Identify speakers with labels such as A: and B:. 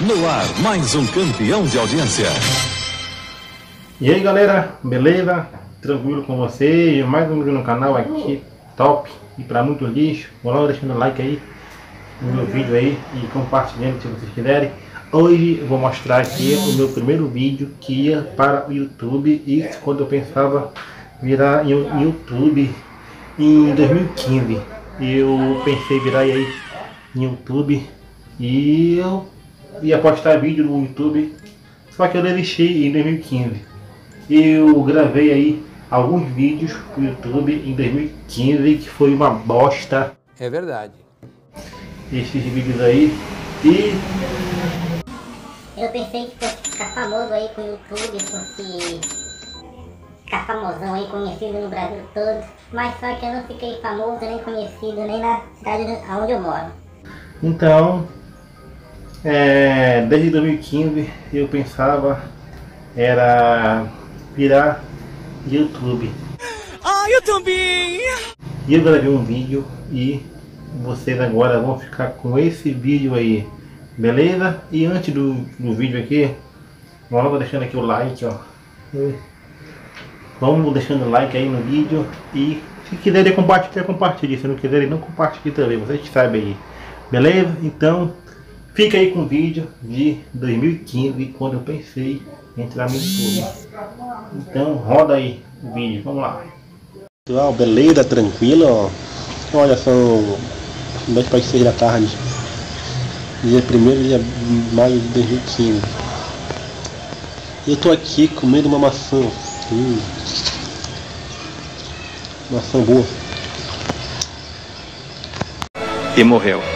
A: No ar, mais um campeão de audiência.
B: E aí galera, beleza? Tranquilo com você? Mais um vídeo no canal aqui, top e para muito lixo. Vou lá deixando o like aí no meu vídeo aí e compartilhando se vocês quiserem. Hoje eu vou mostrar aqui o meu primeiro vídeo que ia para o YouTube. Isso quando eu pensava virar em YouTube em 2015. Eu pensei virar aí em YouTube e eu ia postar vídeo no YouTube, só que eu desisti em 2015. Eu gravei aí alguns vídeos pro YouTube em 2015 que foi uma bosta.
C: É verdade.
B: Esses vídeos aí e
D: eu pensei que fosse ficar famoso aí com o YouTube, fosse ficar famosão aí, conhecido no Brasil todo, mas só que eu não fiquei famoso nem conhecido nem na cidade onde eu moro.
B: Então, é, desde 2015 eu pensava era virar YouTube.
C: Ah, YouTube!
B: E eu gravei um vídeo e vocês agora vão ficar com esse vídeo aí, beleza? E antes do, do vídeo aqui, vamos deixando aqui o like, ó. Vamos deixando o like aí no vídeo e se quiserem compartilhar, compartilhe. Se não quiserem, não compartilhe também, vocês sabem aí. Beleza? Então, fica aí com o vídeo de 2015, quando eu pensei em entrar no YouTube. Então, roda aí o vídeo, vamos lá. Pessoal, beleza? Tranquilo? Olha, são 10 para 6 da tarde. Dia 1 de maio de 2015. Eu tô aqui comendo uma maçã. Hum. Maçã boa.
A: E morreu.